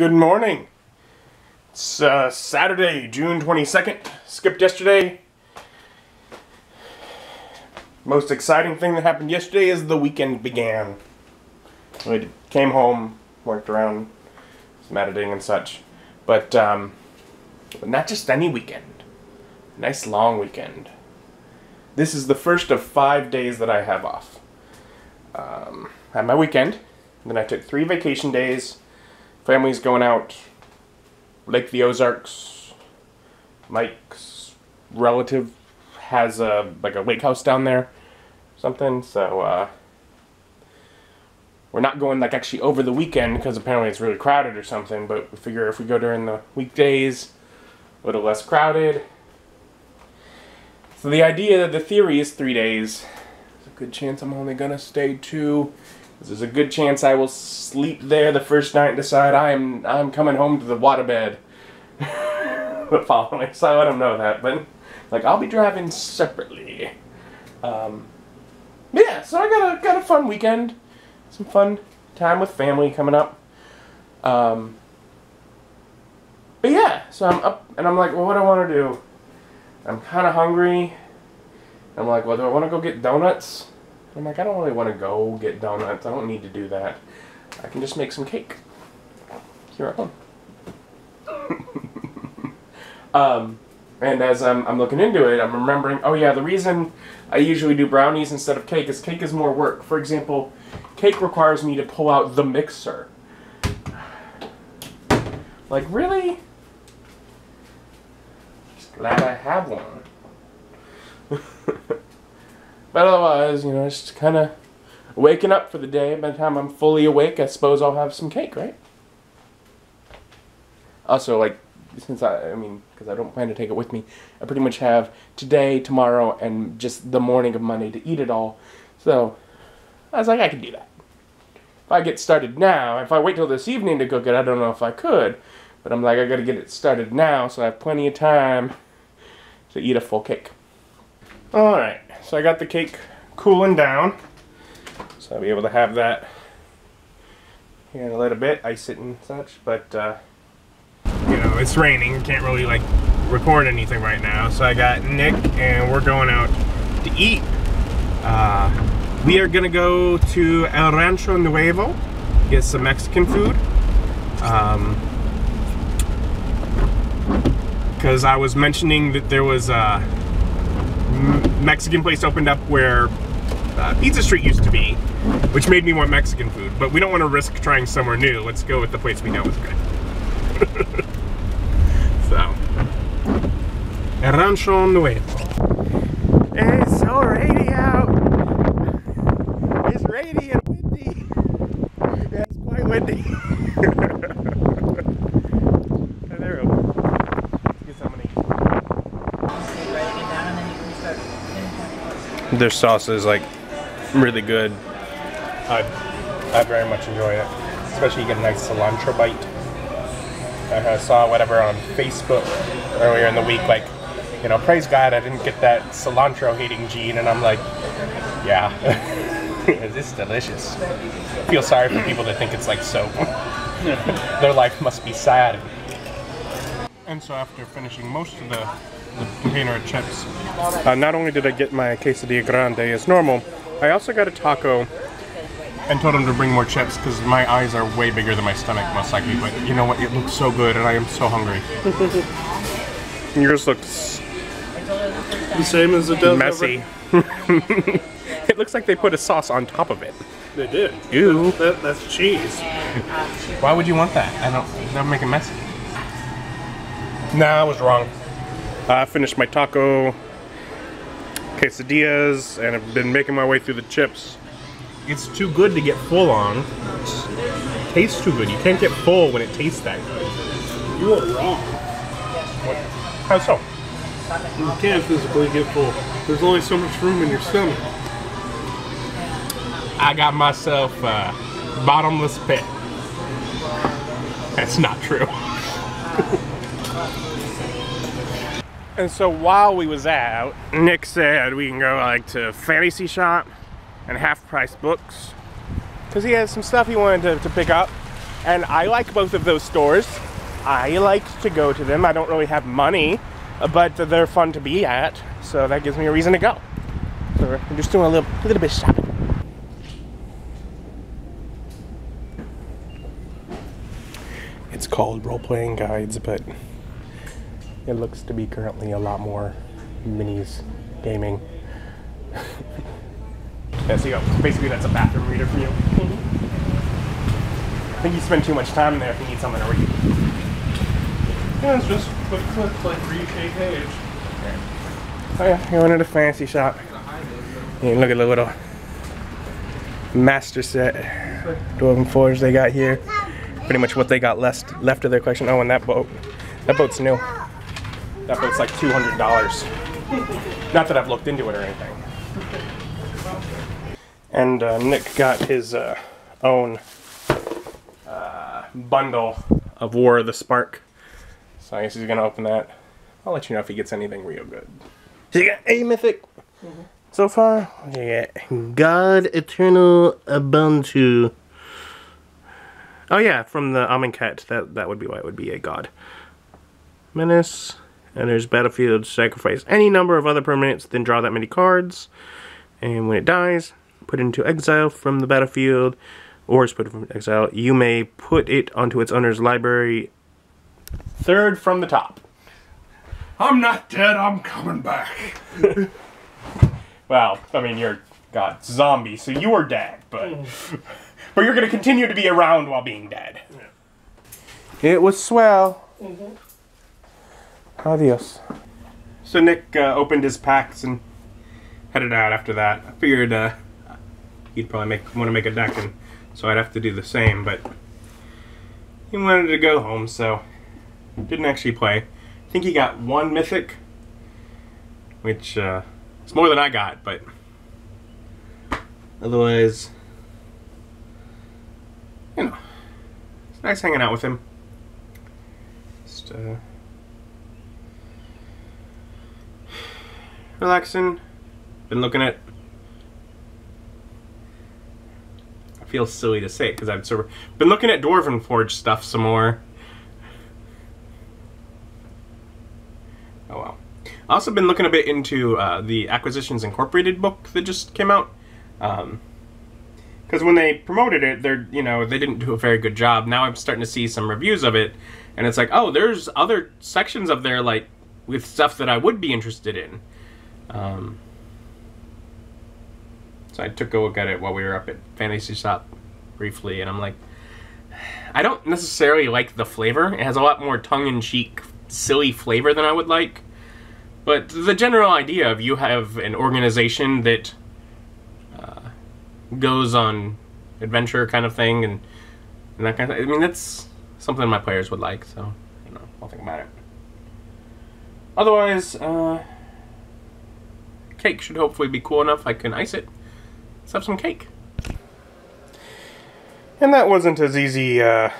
Good morning. It's uh, Saturday, June 22nd. Skipped yesterday. Most exciting thing that happened yesterday is the weekend began. We came home, worked around some editing and such. But, um, but not just any weekend. Nice long weekend. This is the first of five days that I have off. Um, had my weekend. Then I took three vacation days. Family's going out. Lake the Ozarks. Mike's relative has a like a lake house down there, something. So uh, we're not going like actually over the weekend because apparently it's really crowded or something. But we figure if we go during the weekdays, a little less crowded. So the idea, the theory is three days. There's a good chance I'm only gonna stay two. There's a good chance I will sleep there the first night and decide I'm I'm coming home to the waterbed the following. So I them know that, but like I'll be driving separately. Um, yeah, so I got a got a fun weekend, some fun time with family coming up. Um, but yeah, so I'm up and I'm like, well, what do I want to do? I'm kind of hungry. I'm like, well, do I want to go get donuts? I'm like, I don't really want to go get donuts. I don't need to do that. I can just make some cake here at home. um, and as I'm, I'm looking into it, I'm remembering, oh yeah, the reason I usually do brownies instead of cake is cake is more work. For example, cake requires me to pull out the mixer. Like, really? Just glad I have one. but otherwise, you know, just kind of waking up for the day. By the time I'm fully awake, I suppose I'll have some cake, right? Also, like, since I, I mean, because I don't plan to take it with me, I pretty much have today, tomorrow, and just the morning of Monday to eat it all. So, I was like, I can do that. If I get started now, if I wait till this evening to cook it, I don't know if I could. But I'm like, I gotta get it started now, so I have plenty of time to eat a full cake. Alright, so I got the cake cooling down. So I'll be able to have that here in a little bit, ice it and such, but uh, you know, it's raining, can't really like record anything right now. So I got Nick and we're going out to eat. Uh, we are gonna go to El Rancho Nuevo, get some Mexican food. Um, because I was mentioning that there was a Mexican place opened up where uh, Pizza Street used to be, which made me want Mexican food. But we don't want to risk trying somewhere new. Let's go with the place we know is good. so, Rancho Nuevo. It's so rainy out. It's rainy and windy. It's quite windy. Their sauce is like really good. I, I very much enjoy it. Especially you get a nice cilantro bite. I saw whatever on Facebook earlier in the week, like, you know, praise God I didn't get that cilantro hating gene, and I'm like, yeah, it's delicious. I feel sorry for people that think it's like soap. Their life must be sad. And so after finishing most of the container of chips, uh, not only did I get my quesadilla grande as normal, I also got a taco and told him to bring more chips because my eyes are way bigger than my stomach most likely. But you know what? It looks so good and I am so hungry. Yours looks The same as it does messy. it looks like they put a sauce on top of it. Over, they did. Ew. That, that's cheese. Why would you want that? I don't. That would make it messy. Nah, I was wrong. I finished my taco quesadillas and I've been making my way through the chips. It's too good to get full on. It tastes too good. You can't get full when it tastes that good. You are wrong. How so? You can't physically get full. There's only so much room in your stomach. I got myself a bottomless pit. That's not true. and so while we was out, Nick said we can go like to Fantasy Shop and half price books. Cause he has some stuff he wanted to, to pick up. And I like both of those stores. I like to go to them. I don't really have money, but they're fun to be at, so that gives me a reason to go. So we're just doing a little, a little bit of shopping. It's called role playing guides, but it looks to be currently a lot more minis gaming. yeah, so you go. Basically, that's a bathroom reader for you. Mm-hmm. I think you spend too much time in there if you need something to read. Yeah, it's just quick click, like read a page. Oh yeah, going to the fancy shop. You can look at the little master set Dwarven Forge they got here. Pretty much what they got left left of their collection. Oh, and that boat. That boat's new. That boat's like two hundred dollars. Not that I've looked into it or anything. And uh, Nick got his uh, own uh, bundle of War of the Spark. So I guess he's gonna open that. I'll let you know if he gets anything real good. So you got a mythic so far. You got? God Eternal Bontu. Oh yeah, from the Amonkhet. That that would be why it would be a god. Menace. And there's Battlefield Sacrifice any number of other permanents, then draw that many cards. And when it dies, put it into exile from the battlefield, or is put it from exile. You may put it onto its owner's library. Third from the top. I'm not dead, I'm coming back. Well, I mean, you're God zombie, so you are dead, but but you're gonna continue to be around while being dead. It was swell. Mm-hmm. Adios. So Nick uh, opened his packs and headed out after that. I figured uh, he'd probably make want to make a deck, and so I'd have to do the same. But he wanted to go home, so didn't actually play. I think he got one mythic, which uh, is more than I got, but otherwise, you know, it's nice hanging out with him. Just uh, relaxing. Been looking at. I feel silly to say it because I've been looking at Dwarven Forge stuff some more. Oh well. Also been looking a bit into uh, the Acquisitions Incorporated book that just came out. Because when they promoted it, they're you know they didn't do a very good job. Now I'm starting to see some reviews of it, and it's like, oh, there's other sections of there like with stuff that I would be interested in. Um, so I took a look at it while we were up at Fantasy Shop briefly, and I'm like, I don't necessarily like the flavor. It has a lot more tongue-in-cheek, silly flavor than I would like. But the general idea of you have an organization that uh, goes on adventure kind of thing and, and that kind of I mean, that's something my players would like, so, you know, I'll think about it. Otherwise, uh, cake should hopefully be cool enough I can ice it. Let's have some cake. And that wasn't as easy uh,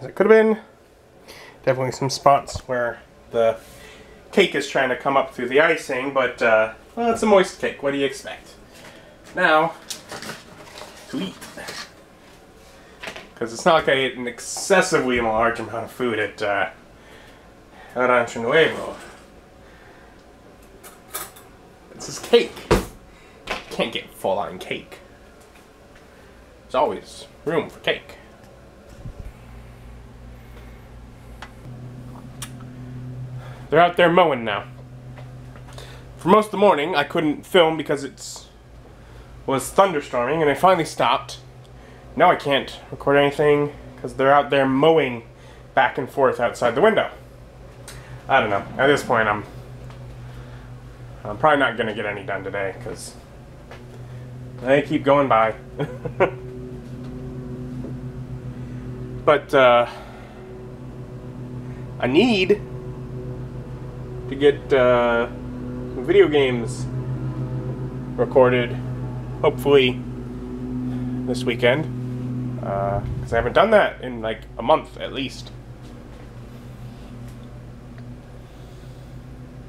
as it could have been. Definitely some spots where the cake is trying to come up through the icing, but uh, well, it's a moist cake. What do you expect? Now, to eat. Because it's not like I ate an excessively large amount of food at uh, Rancho Nuevo. This is cake. Can't get full on cake. There's always room for cake. They're out there mowing now. For most of the morning, I couldn't film because it's was thunderstorming, and I finally stopped. Now I can't record anything because they're out there mowing back and forth outside the window. I don't know. At this point, I'm I'm probably not gonna get any done today because they keep going by. but uh, I need to get uh, some video games recorded, hopefully this weekend, because I haven't done that in like a month at least.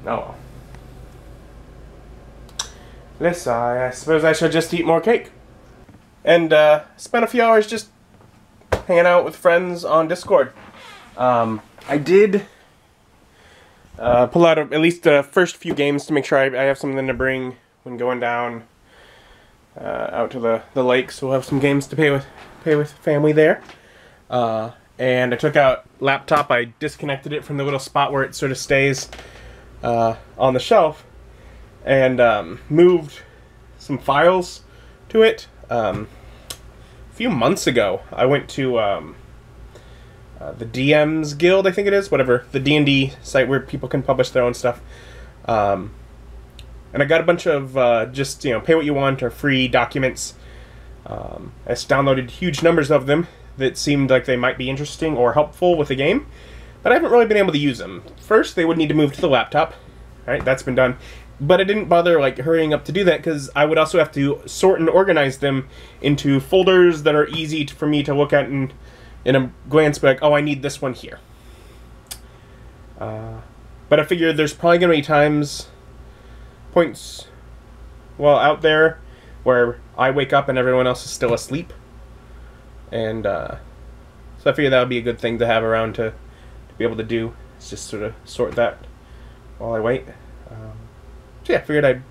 No. This, I, I suppose I should just eat more cake. And uh, spend a few hours just hanging out with friends on Discord. Um, I did uh, pull out a, at least the first few games to make sure I, I have something to bring when going down uh, out to the, the lake. So we'll have some games to play with play with family there. Uh, and I took out laptop. I disconnected it from the little spot where it sort of stays uh, on the shelf, and um, moved some files to it. Um, a few months ago, I went to um, uh, the DMs Guild, I think it is, whatever the D and D site where people can publish their own stuff. Um, and I got a bunch of uh, just you know pay what you want or free documents. Um, I downloaded huge numbers of them that seemed like they might be interesting or helpful with the game, but I haven't really been able to use them. First, they would need to move to the laptop. Right, that's been done but I didn't bother like hurrying up to do that because I would also have to sort and organize them into folders that are easy to, for me to look at and in a glance like, oh, I need this one here. Uh, but I figured there's probably gonna be times, points, well, out there where I wake up and everyone else is still asleep, and uh, so I figured that would be a good thing to have around to, to be able to do. Just sort of sort that while I wait. Um, so yeah, figured I'd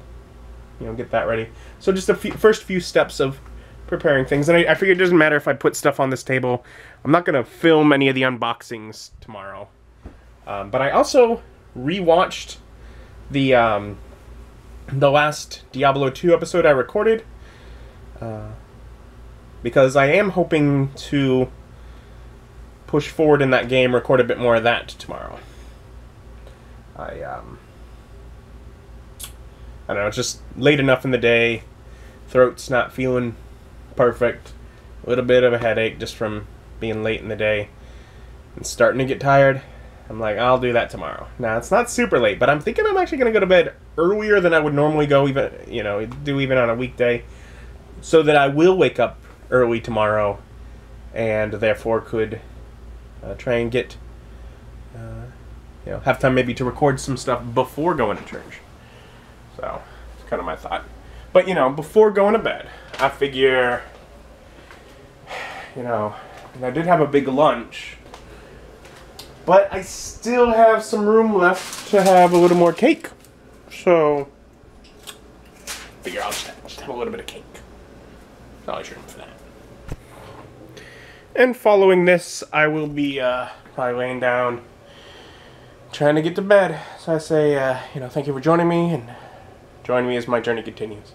you know get that ready. So just the few, first few steps of preparing things, and I, I figured it doesn't matter if I put stuff on this table. I'm not gonna film any of the unboxings tomorrow, um, but I also rewatched the um, the last Diablo 2 episode I recorded uh, because I am hoping to push forward in that game, record a bit more of that tomorrow. I um, I don't know, it's just late enough in the day, throat's not feeling perfect, a little bit of a headache just from being late in the day, and starting to get tired. I'm like, I'll do that tomorrow. Now it's not super late, but I'm thinking I'm actually gonna go to bed earlier than I would normally go, even you know, do even on a weekday, so that I will wake up early tomorrow, and therefore could uh, try and get, uh, you know, have time maybe to record some stuff before going to church. So, it's kind of my thought. But, you know, before going to bed, I figure, you know, I did have a big lunch, but I still have some room left to have a little more cake. So, figure I'll just have, just have a little bit of cake. There's always room for that. And following this, I will be uh, probably laying down, trying to get to bed. So I say, uh, you know, thank you for joining me, and Join me as my journey continues.